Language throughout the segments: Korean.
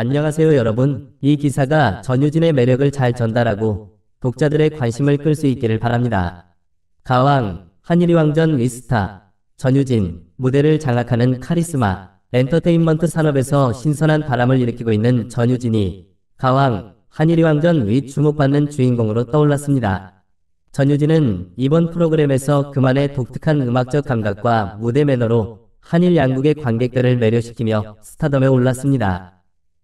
안녕하세요 여러분. 이 기사가 전유진의 매력을 잘 전달하고 독자들의 관심을 끌 수 있기를 바랍니다. 가왕, 한일이 왕전 위스타, 전유진, 무대를 장악하는 카리스마, 엔터테인먼트 산업에서 신선한 바람을 일으키고 있는 전유진이 가왕, 한일이 왕전 위 주목받는 주인공으로 떠올랐습니다. 전유진은 이번 프로그램에서 그만의 독특한 음악적 감각과 무대 매너로 한일 양국의 관객들을 매료시키며 스타덤에 올랐습니다.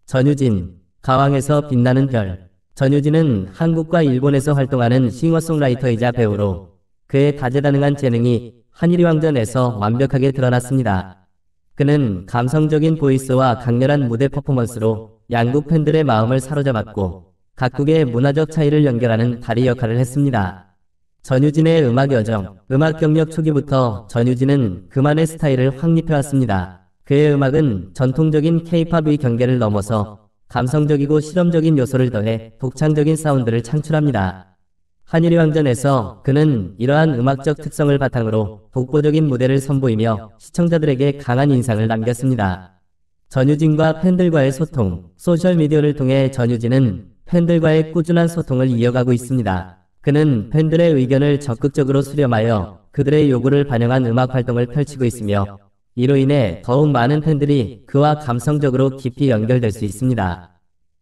전유진, 가왕에서 빛나는 별. 전유진은 한국과 일본에서 활동하는 싱어송라이터이자 배우로 그의 다재다능한 재능이 한일이 왕전에서 완벽하게 드러났습니다. 그는 감성적인 보이스와 강렬한 무대 퍼포먼스로 양국 팬들의 마음을 사로잡았고 각국의 문화적 차이를 연결하는 다리 역할을 했습니다. 전유진의 음악 여정, 음악 경력 초기부터 전유진은 그만의 스타일을 확립해왔습니다. 그의 음악은 전통적인 케이팝의 경계를 넘어서 감성적이고 실험적인 요소를 더해 독창적인 사운드를 창출합니다. 한일이 왕전에서 그는 이러한 음악적 특성을 바탕으로 독보적인 무대를 선보이며 시청자들에게 강한 인상을 남겼습니다. 전유진과 팬들과의 소통, 소셜미디어를 통해 전유진은 팬들과의 꾸준한 소통을 이어가고 있습니다. 그는 팬들의 의견을 적극적으로 수렴하여 그들의 요구를 반영한 음악 활동을 펼치고 있으며 이로 인해 더욱 많은 팬들이 그와 감성적으로 깊이 연결될 수 있습니다.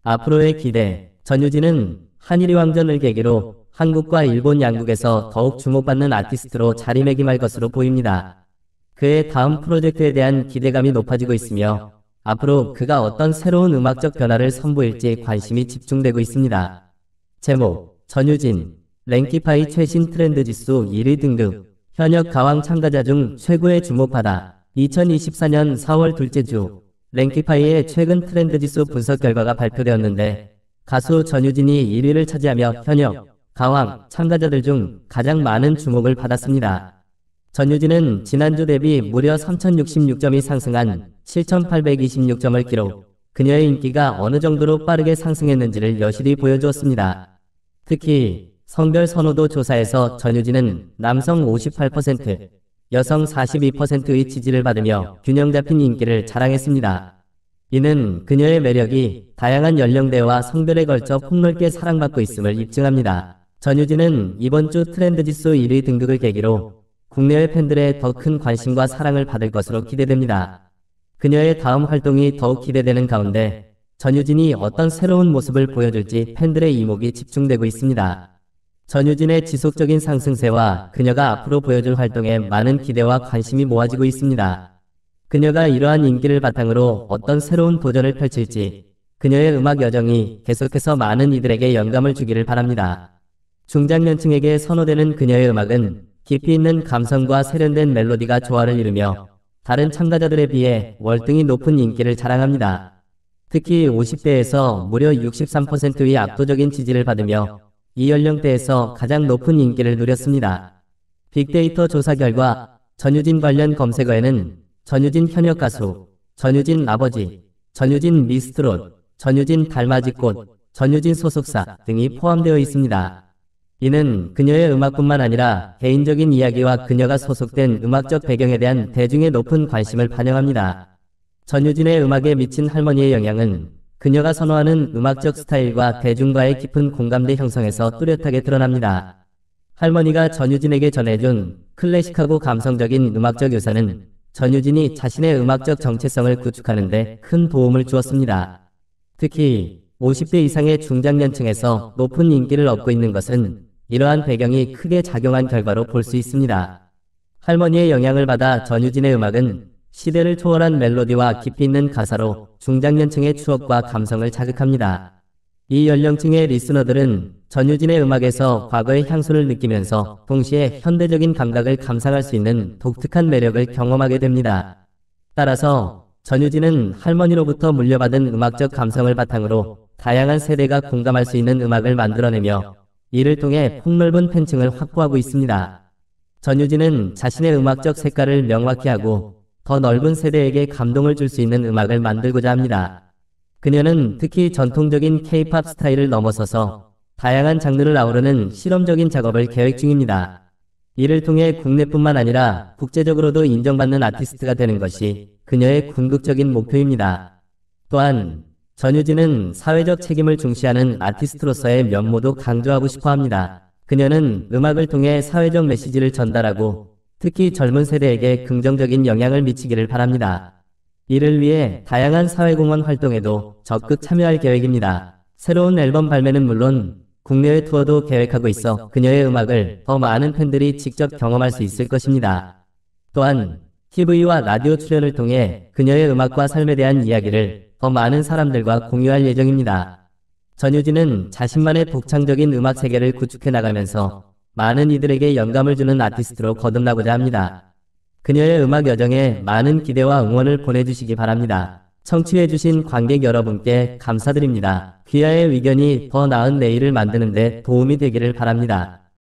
앞으로의 기대, 전유진은 한일이 왕전을 계기로 한국과 일본 양국에서 더욱 주목받는 아티스트로 자리매김할 것으로 보입니다. 그의 다음 프로젝트에 대한 기대감이 높아지고 있으며 앞으로 그가 어떤 새로운 음악적 변화를 선보일지 관심이 집중되고 있습니다. 제목, 전유진, 랭키파이 최신 트렌드 지수 1위 등급, 현역 가왕 참가자 중 최고의 주목받아 2024년 4월 둘째 주 랭키파이의 최근 트렌드 지수 분석 결과가 발표되었는데 가수 전유진이 1위를 차지하며 현역, 가왕, 참가자들 중 가장 많은 주목을 받았습니다. 전유진은 지난주 대비 무려 3066점이 상승한 7826점을 기록, 그녀의 인기가 어느 정도로 빠르게 상승했는지를 여실히 보여주었습니다. 특히 성별 선호도 조사에서 전유진은 남성 58%, 여성 42%의 지지를 받으며 균형 잡힌 인기를 자랑했습니다. 이는 그녀의 매력이 다양한 연령대와 성별에 걸쳐 폭넓게 사랑받고 있음을 입증합니다. 전유진은 이번 주 트렌드 지수 1위 등극을 계기로 국내외 팬들의 더 큰 관심과 사랑을 받을 것으로 기대됩니다. 그녀의 다음 활동이 더욱 기대되는 가운데 전유진이 어떤 새로운 모습을 보여줄지 팬들의 이목이 집중되고 있습니다. 전유진의 지속적인 상승세와 그녀가 앞으로 보여줄 활동에 많은 기대와 관심이 모아지고 있습니다. 그녀가 이러한 인기를 바탕으로 어떤 새로운 도전을 펼칠지 그녀의 음악 여정이 계속해서 많은 이들에게 영감을 주기를 바랍니다. 중장년층에게 선호되는 그녀의 음악은 깊이 있는 감성과 세련된 멜로디가 조화를 이루며 다른 참가자들에 비해 월등히 높은 인기를 자랑합니다. 특히 50대에서 무려 63%의 압도적인 지지를 받으며 이 연령대에서 가장 높은 인기를 누렸습니다. 빅데이터 조사 결과 전유진 관련 검색어에는 전유진 현역 가수, 전유진 아버지, 전유진 미스트롯, 전유진 달맞이꽃, 전유진 소속사 등이 포함되어 있습니다. 이는 그녀의 음악뿐만 아니라 개인적인 이야기와 그녀가 소속된 음악적 배경에 대한 대중의 높은 관심을 반영합니다. 전유진의 음악에 미친 할머니의 영향은 그녀가 선호하는 음악적 스타일과 대중과의 깊은 공감대 형성에서 뚜렷하게 드러납니다. 할머니가 전유진에게 전해준 클래식하고 감성적인 음악적 요사는 전유진이 자신의 음악적 정체성을 구축하는데 큰 도움을 주었습니다. 특히 50대 이상의 중장년층에서 높은 인기를 얻고 있는 것은 이러한 배경이 크게 작용한 결과로 볼 수 있습니다. 할머니의 영향을 받아 전유진의 음악은 시대를 초월한 멜로디와 깊이 있는 가사로 중장년층의 추억과 감성을 자극합니다. 이 연령층의 리스너들은 전유진의 음악에서 과거의 향수를 느끼면서 동시에 현대적인 감각을 감상할 수 있는 독특한 매력을 경험하게 됩니다. 따라서 전유진은 할머니로부터 물려받은 음악적 감성을 바탕으로 다양한 세대가 공감할 수 있는 음악을 만들어내며 이를 통해 폭넓은 팬층을 확보하고 있습니다. 전유진은 자신의 음악적 색깔을 명확히 하고 더 넓은 세대에게 감동을 줄 수 있는 음악을 만들고자 합니다. 그녀는 특히 전통적인 K-팝 스타일을 넘어서서 다양한 장르를 아우르는 실험적인 작업을 계획 중입니다. 이를 통해 국내뿐만 아니라 국제적으로도 인정받는 아티스트가 되는 것이 그녀의 궁극적인 목표입니다. 또한 전유진은 사회적 책임을 중시하는 아티스트로서의 면모도 강조하고 싶어 합니다. 그녀는 음악을 통해 사회적 메시지를 전달하고 특히 젊은 세대에게 긍정적인 영향을 미치기를 바랍니다. 이를 위해 다양한 사회공헌 활동에도 적극 참여할 계획입니다. 새로운 앨범 발매는 물론 국내외 투어도 계획하고 있어 그녀의 음악을 더 많은 팬들이 직접 경험할 수 있을 것입니다. 또한 TV와 라디오 출연을 통해 그녀의 음악과 삶에 대한 이야기를 더 많은 사람들과 공유할 예정입니다. 전유진은 자신만의 독창적인 음악 세계를 구축해 나가면서 많은 이들에게 영감을 주는 아티스트로 거듭나고자 합니다. 그녀의 음악 여정에 많은 기대와 응원을 보내주시기 바랍니다. 청취해주신 관객 여러분께 감사드립니다. 귀하의 의견이 더 나은 내일을 만드는데 도움이 되기를 바랍니다.